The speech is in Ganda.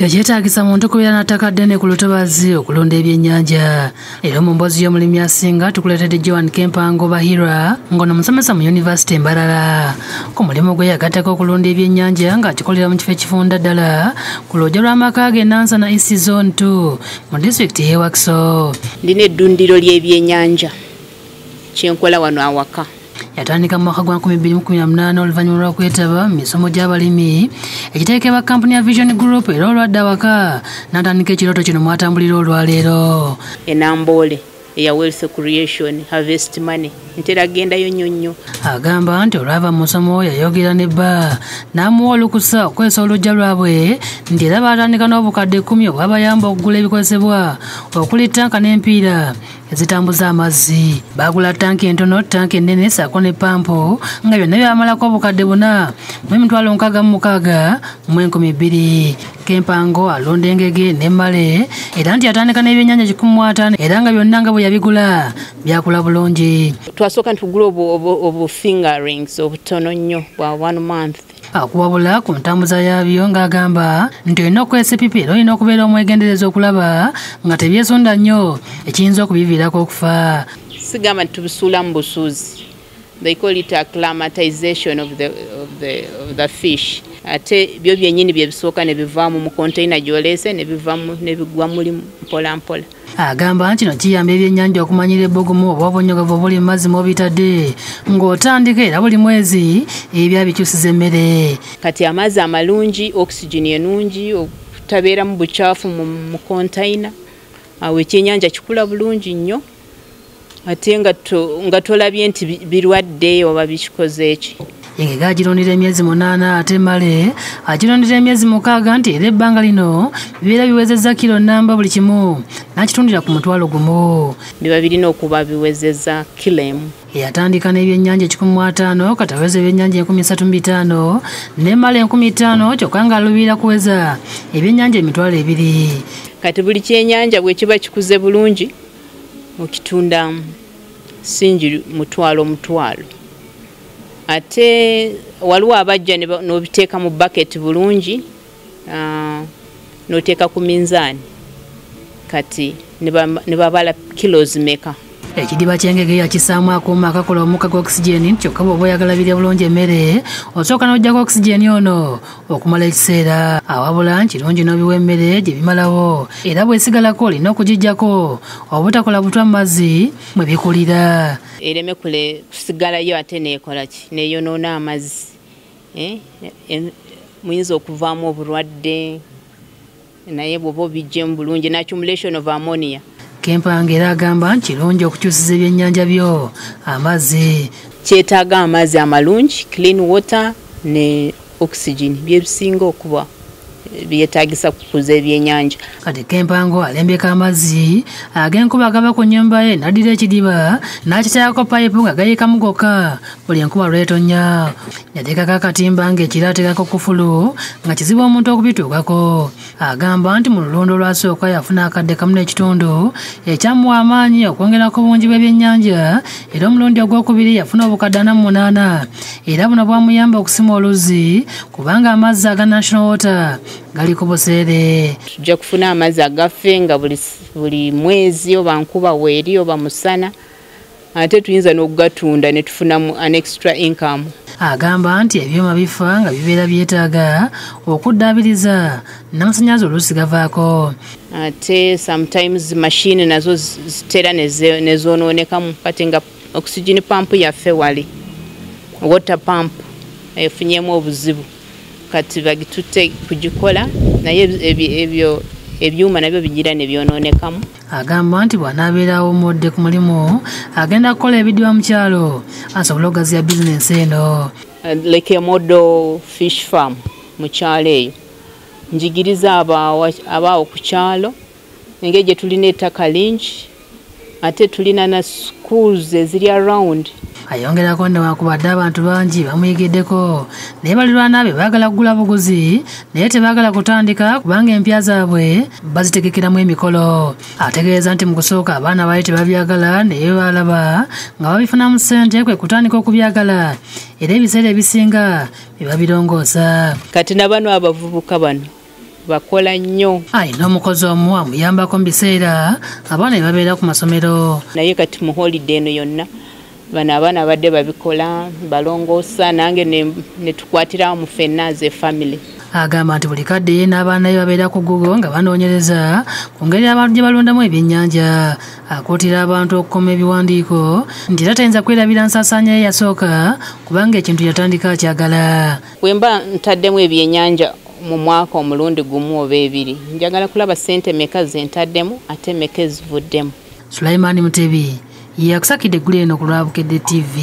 tekyetaagisa muntu kubeera nattaka ddene ku lutobazi okulunda ebyennyanja. Era mu mboozi y'omulimi asinga tukuleetedde joan kempango bahira ng'ono musomesa mu yunivasite embalala ku mulimu gwe yagattako okulunda ebyennyanja ng'akikolera mu kifo ekifunda ddala ku lwojja lw'amaka ge nansa na east zone 2 mu disitulikiti y'ewakso ndina eddundiro ly'ebyennyanja kyenkola wano awaka. Yatandika mu mwaka gwa 2018 oluvannyuma lw'okwetaba mu misomo gy'abalimi ekiteekebwa kampuni ya vision group era olwadde awaka n'atandika ekirooto kino mwatambulira olwaleero. Enamboole eya wealth creation harvest money ntera gendayo nnyo nnyo agamba nti olwava mu musomo yayogera ne bba. N'amuwa olukusa okukozesa olujja lwabwe nti era baatandika n'obukadde kkumi obwabayamba okugula ebikozesebwa okuli tanka n'empiira ezitambuza amazzi. Bagula tanki entono tanki ennene saako ne pampo nga byonna byamalako obukadde buna. Mu emitwalo nkaaga mu mukaaga mu enkumi bbiri kempango alonda engege nemmale era nti yatandika n'ebyenyanja kikumi mu ataano era nga byonna nga bwe yabigula byakula bulungi. Twasooka ntugula obufingerings obutono nnyo bwa one month. Akuwabula ku ntambuza yaabyo ng'agamba nti olina okwesa epipi era olina okubeera omwegendereza okulaba nga tebyesonda nnyo ekiyinza okubiviirako okufa. Sigamba nti tubisuula mu busuuzi. They call it acclimatization of the, of the, of the fish ate byo byennyini byebisooka ne bivaamu mu konteina gyoleese ne bivamu ne bigwa muli mpola mpola agamba nti kino kiyamba ebyennyanja okumanyira ebbogomu oba obunyogovu obuli mu mazzi mwobitadde ng'otandika era buli mwezi ebyabikyusiza emmere. Kati amazzi amalungi oxygeni enungi okutabeeramu bukyafu mu kontaina awo ekyenyanja kikula bulungi nnyo ate nga tolabye nti birwadde oba bikikoze eki engege agirondera emyezi munaana ate male agirondera emyezi mukaaga nti era ebbanga lino bibeera biwezezza kiro namba buli kimu. N'akitundira ku mutwalo gumu. Biba birina okuba biwezezza kilo emu. Eyatandika n'ebyennyanja ekikumi mu ataano kati aweza ebyennyanja enkumi esatu mu bitaano nemala enkumi ttaano kyokka ng'aluubirira kuweza ebyennyanja emitwalo ebiri. Kati buli kyenyanja bwe kiba kikuze bulungi okitunda singi mutwalo mutwalo ate waliwo abajja n'obiteeka mu baketi bulungi n'oteeka ku minzaani. Kati ne babala kilos meka ekidiba kyengege yakisaamu akuuma akakola omukka gwa okisigeni kyokka bweoba oyagala birya bulungi emmere osooka n'ojjako okisigeni ono okumala ekiseera. Awabula nkirungi n'obiwa emmere gye bimalawo era bwesigalako olina okugijjako obutakola butwa mu mazzi mwe bikulira. Ereme kule kusigalayo ate nekola ki? Neyonoona amazzi muyinza okuvaamu obulwadde naye bwoba obijjemu bulungi naccumulation of ammonia kempanga era agamba nti kirungi okukyusiza ebyennyanja byo. Amazzi. Kyetaaga amazzi amalungi clean water ne oxygen byebisinga okuba byetagisa kukuza ebyenyanja kati kempango alembeka amazzi ag'enkuba agava ku nnyumba ye n'addira ekidiba n'akitayako payipu nga gayikamu gokka buli enkuba lwetonya. Yateekako akatimba ng'ekiro ateekako kufulu nga kizibu omuntu okubituukako. Agamba nti mu lulundo olwasooka yafuna akadde kamu n'ekitundu ekyamuwa amaanyi okwongerako obungi bw'ebyennyanja. Era omulundi ogwokubiri yafuna obukadde ana mu munaana. Era buno bwamuyamba okusima oluzzi kubanga amazzi aga national water gali ku buseere tujja kufuna amazzi agaffe nga buli, mwezi oba nkuba weeri oba musana. Ate tuyinza n'okugatunda ne tufunamu an extra income. Agamba nti ebyuma bifa nga bibeera byetaaga okuddaabiriza. N'amasannyalaze oluusi gavaako. Ate sometimes mashini nazo zitera nezonoonekamu kati nga oxygen pampu yaffe wali. Water pump efunyemu obuzibu kati bagitutte kugikola naye ebyo ebyuma nabyo bigira nebyononekamu agamba nti bw'anaabeera awumudde ku mulimu agenda kukola ebidiba mu kyalo asobole okugaziya bizinensi eno. Like a model fish farm mu kyalo eyo. Njigiriza abaawo ku kyalo engeri gye tulina ettaka lingi ate tulina na schools eziri around ayongerako newakubadde abantu bangi bamuyigiddeko naye balirwana be baagala kugula buguzi naye tebaagala kutandika kubanga empya zaabwe bazitegekeramu emikolo. Ategeeza nti mu kusooka abaana baali tebabyagala naye balaba nga babifunamu ssente kwe kutandika okubyagala. Era ebiseera ebisinga biba birongoosa kati nabano abavubuka bano bakola nnyo. Alina omukozi omu amuyambako mu biseera abaana ne babeera ku masomero. Naye kati mu holide eno yonna bano abaana badde babikola balongoosa nange ne- ne tukwatirawo mu ffenna ze family. Agamba nti buli kadde ye n'abaana be babeera ku google nga banoonyereza ku ngeri abantu gye balondamu ebyennyanja akuutira abantu okukoma ebiwandiiko nti era tayinza kwerabira nsaasaanya ye yasooka kubanga ekintu yatandika akyagala. Bwe mba ntaddemu ebyennyanja mu mwaka omulundi gumu oba ebiri njagala kulaba ssente meka ze ntaddemu ate meka ezivuddemu? Sulaimaani mutebi ye akusakidde eggulu eno ku lwabukedde tv